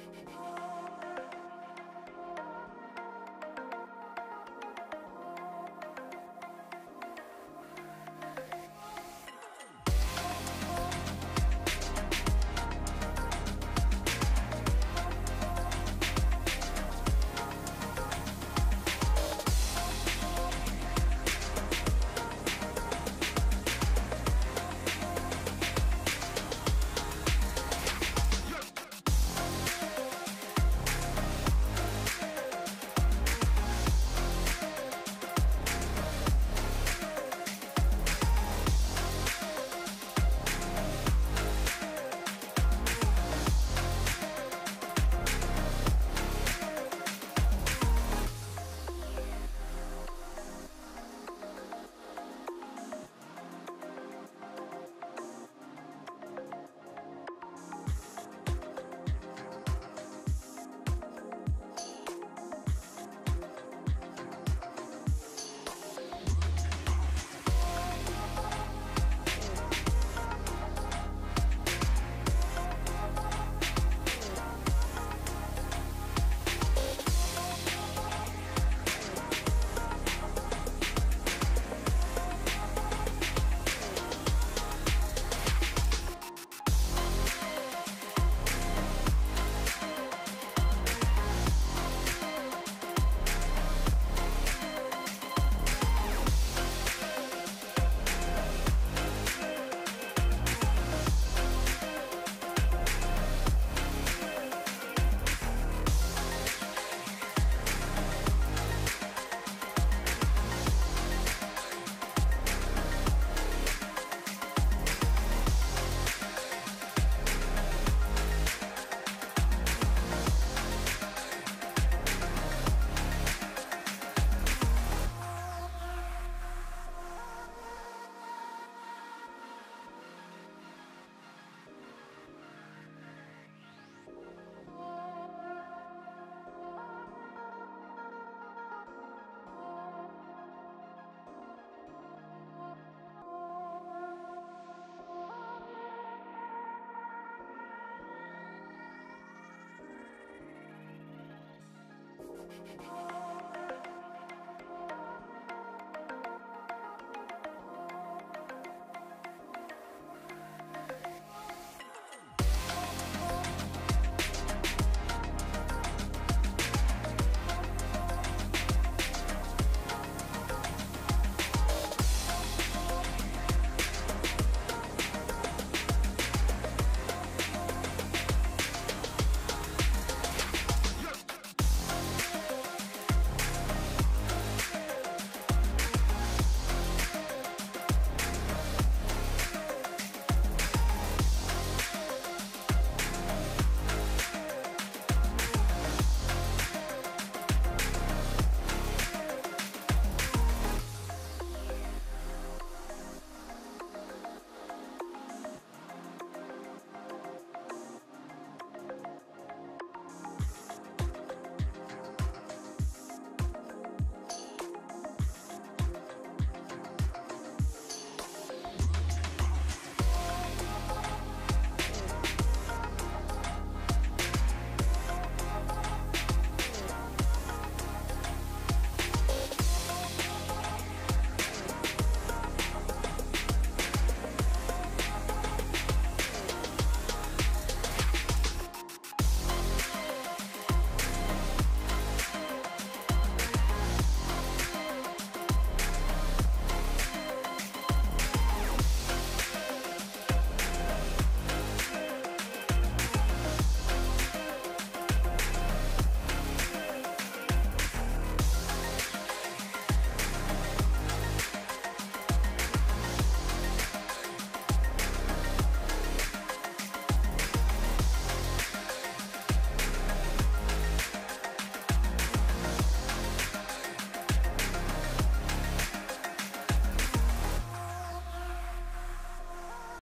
Oh. Música